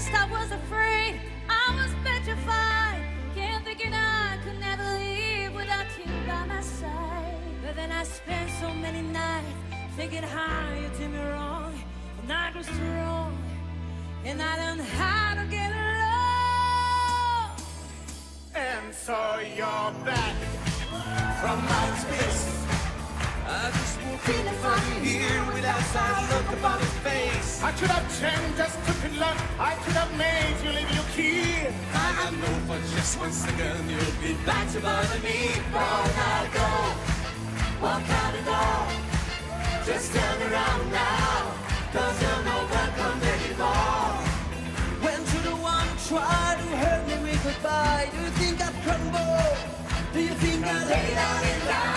First I was afraid, I was petrified. Can't thinking I could never leave without you by my side. But then I spent so many nights thinking how you did me wrong. And I grew strong, and I learned how to get along. And so you're back from outer space. I just walked keep from here without outside look upon his face. I could have changed just stupid luck. I could have made you leave your key. I know for just one second you'll be back to bother me. But I go, walk out the door. Just turn around now, cause you're no welcome anymore. When to the one try to hurt me with goodbye, do you think I'd crumble? Do you think I'd lay down and die?